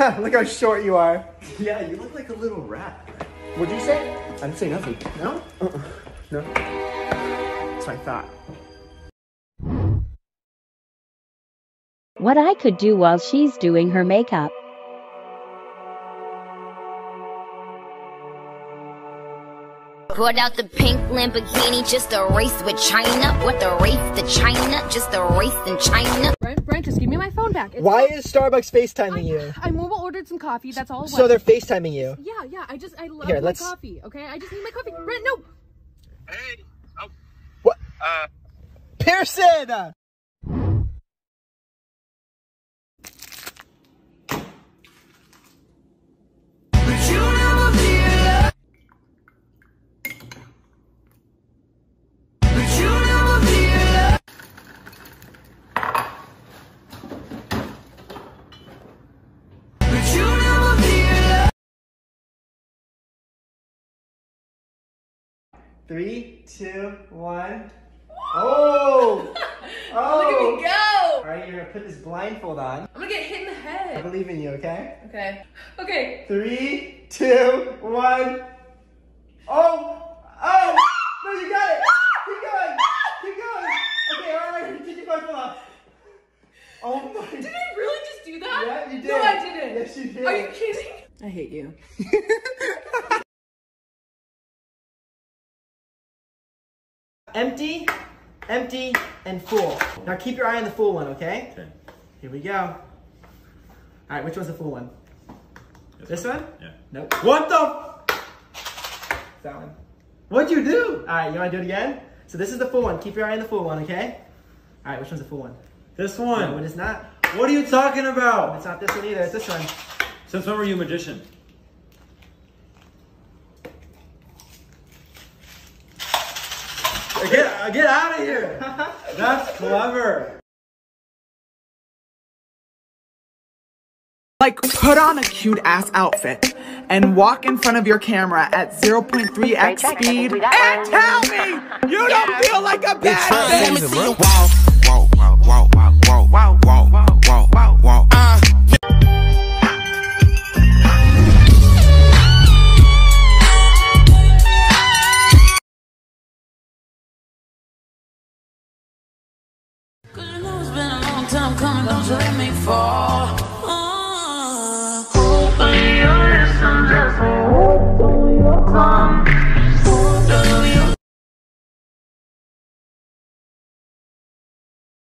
Look how short you are. Yeah, you look like a little rat. What'd you say? I didn't say nothing. No? Uh-uh. No. That's what I thought. What I could do while she's doing her makeup. Brought out the pink Lamborghini just a race with China. What the race to China? Just a race in China. Brent, Brent, just give me my phone back. It's Why is Starbucks FaceTiming you? I mobile ordered some coffee. That's all. So they're FaceTiming you. Yeah, yeah. I just I love Here, my let's- coffee. Okay, I just need my coffee. Brent, no. Hey. Oh. What? Uh. Pierson! Three, two, one. Oh! Oh! Look at me oh! go. All right, you're gonna put this blindfold on. I'm gonna get hit in the head. I believe in you, okay? Okay. Okay. Three, two, one. Oh! Oh! No, you got it! Keep going! Keep going! Okay, alright, take your blindfold off. Oh my. Did I really just do that? Yeah, you did. No, I didn't. Yes, you did. Are you kidding? I hate you. Empty, empty, and full. Now keep your eye on the full one, okay? Okay. Here we go. All right, which one's the full one? This one? Yeah. Nope. What the? That one. What'd you do? All right, you wanna do it again? So this is the full one. Keep your eye on the full one, okay? All right, which one's the full one? This No, one. it is not. What are you talking about? It's not this one either. It's this one. Since when were you a magician? Get, get out of here! That's clever. Like, put on a cute ass outfit and walk in front of your camera at 0.3x speed and tell me you don't feel like a bad bitch. Time coming, don't you let me fall.